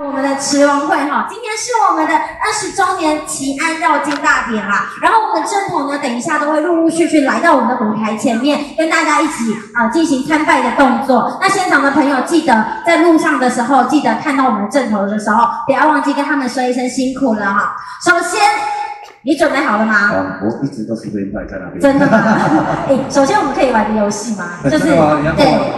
我们的慈王会哈，今天是我们的二十周年祈安绕境大典啦。然后我们正统呢，等一下都会陆陆续续来到我们的舞台前面，跟大家一起啊进行参拜的动作。那现场的朋友记得在路上的时候，记得看到我们正头的时候，不要忘记跟他们说一声辛苦了哈。首先。你准备好了吗？啊，我一直都是被摆在那边。真的吗？哎，首先我们可以玩个游戏吗？就是对，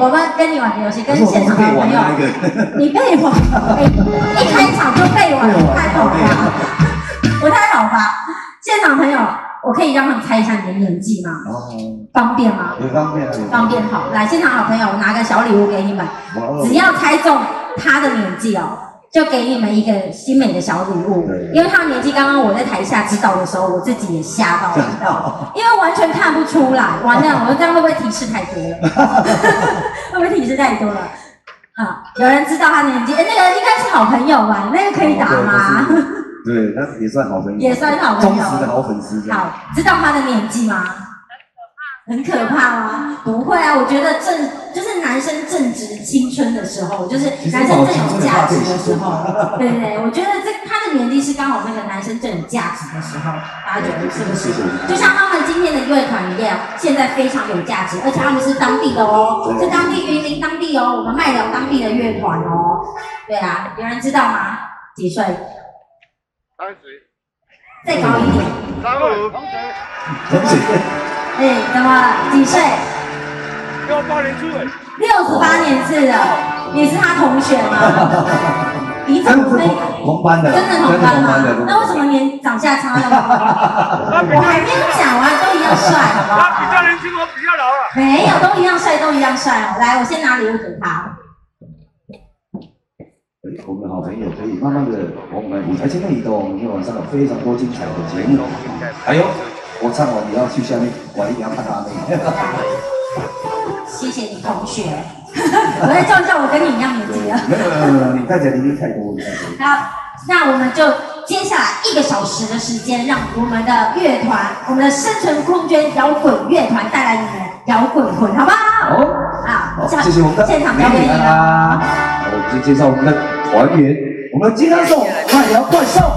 我们跟你玩个游戏，跟现场的朋友。你背我，哎，一开场就背我，太好吧？不太好吧？现场朋友，我可以让他们猜一下你的年纪吗？哦。方便吗？方便。方便好，来，现场好朋友，我拿个小礼物给你们，只要猜中他的年纪哦。就给你们一个精美的小礼物，因为他年纪刚刚我在台下知道的时候，我自己也吓到了，因为完全看不出来。完了，我们这样会不会提示太多了？会不会提示太多了？啊，有人知道他年纪？哎，那个应该是好朋友吧？那个可以打吗？对，那也算好朋友，也算好朋友，忠实的好粉丝。好，知道他的年纪吗？很可怕吗？不会啊，我觉得正就是男生正值青春的时候，就是男生正有价值的时候，对对对，我觉得这他的年纪是刚好那个男生正有价值的时候，大家觉得是不是？就像他们今天的乐团一样，现在非常有价值，而且他们是当地的哦，是当地云林当地哦，我们麦寮当地的乐团哦，对啊，有人知道吗？几岁？三十。再高一点。三五。同学。哎，怎么几岁？六八年次。六十八年次的，你是他同学吗？你怎么可以？同班的，真的同班吗？那为什么年长相差那么多？我还没有讲完，都一样帅，好不好？他比较年轻，我比较老了。没有，都一样帅，都一样帅哦。来，我先拿礼物给他。我们的好朋友可以慢慢的往我们舞台前面移动，今天晚上有非常多精彩的节目，还有。我唱完你要去下面，我一定要看阿妹。谢谢你同学，我在叫叫我跟你一样年纪啊。没有没有没有，你看起来年龄太多了。好，那我们就接下来一个小时的时间，让我们的乐团，我们的生存空间摇滚乐团带来你们摇滚魂，好不好？好，好，谢谢我们的现场表演啦。我们先介绍我们的团员，我们的金刚兽快摇怪兽。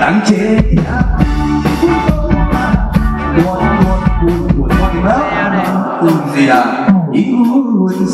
人客呀，滚滚滚滚，我哋咩？滚是啦，滚是。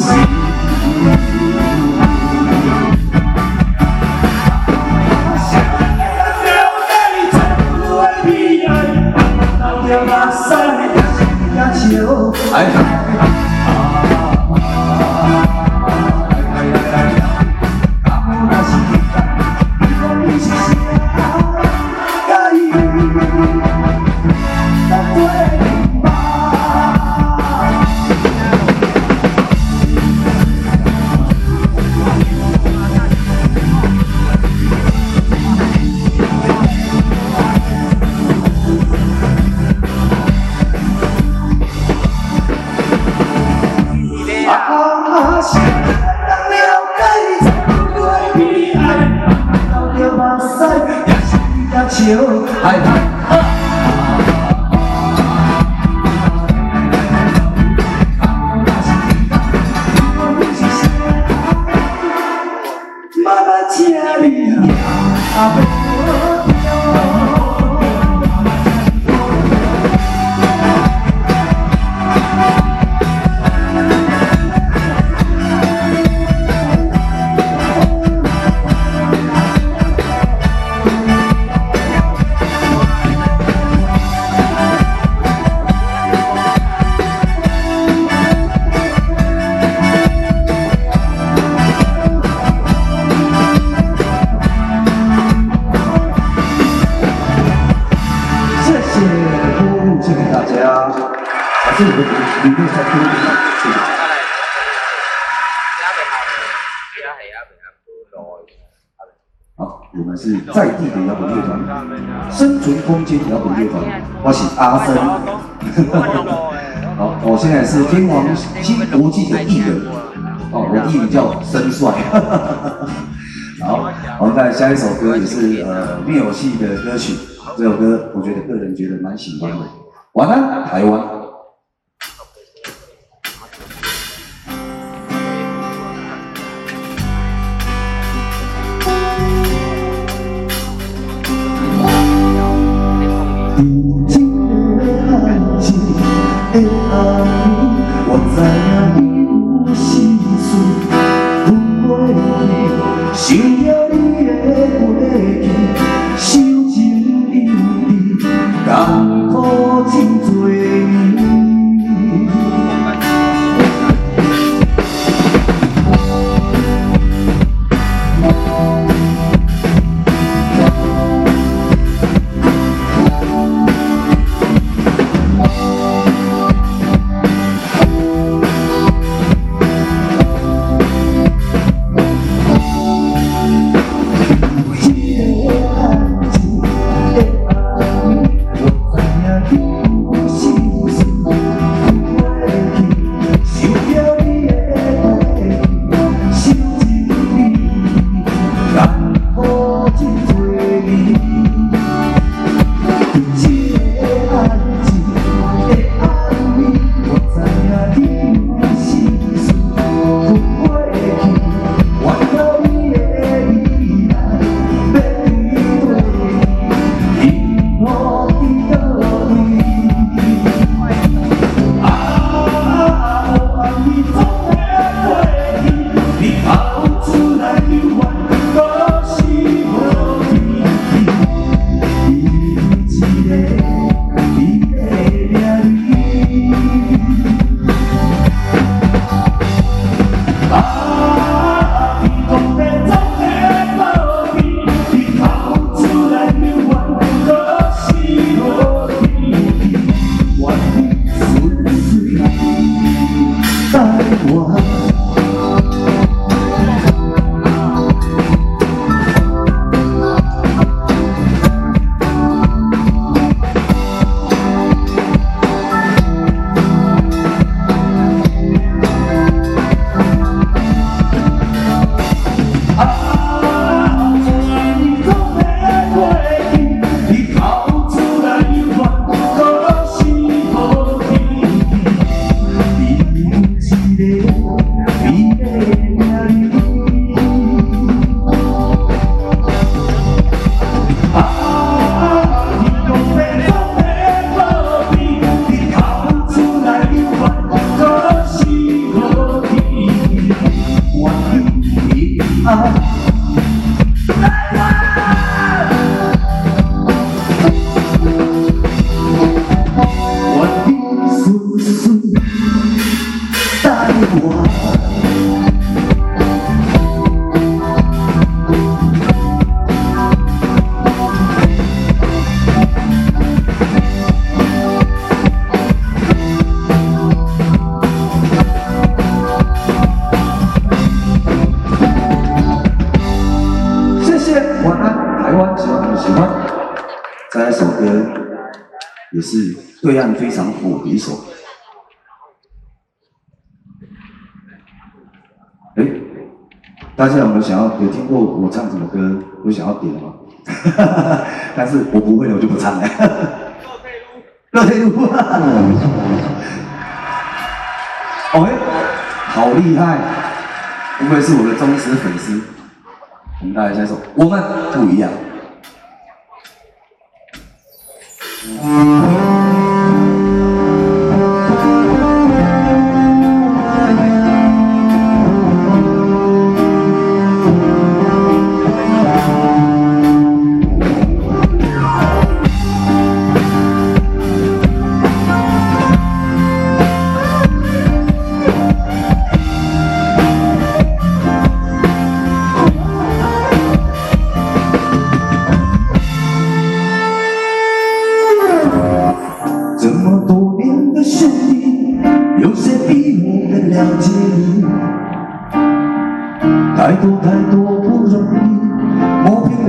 也笑，务，谢谢大家。还是你的理念才多一点，谢谢。好，我们是在地的摇滚乐团，生存空间摇滚乐团，我是阿森。好，我现在是天王星国际的艺人，哦，我艺名叫森帅。好，我们再下一首歌，也是呃灭火器的歌曲。这首歌我觉得个人觉得蛮喜欢的。晚安，台湾。静的安静的暗暝，我知影你有心是对岸非常火的一首。哎，大家有没有想要有听过我唱什么歌？有想要点吗？但是我不会，我就不唱了。热退路，热退路。哦，好厉害！不愧是我的忠实粉丝。我们大家先说，我们不一样。Mm-hmm.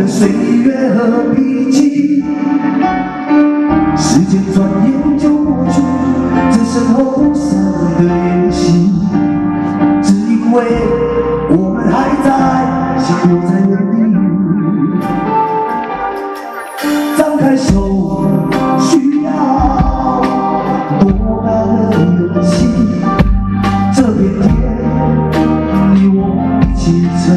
岁月和脾气，时间转眼就过去，只身后散的联系，只因为我们还在，心留在原地。张开手，需要多大的勇气？这片天，你我一起撑。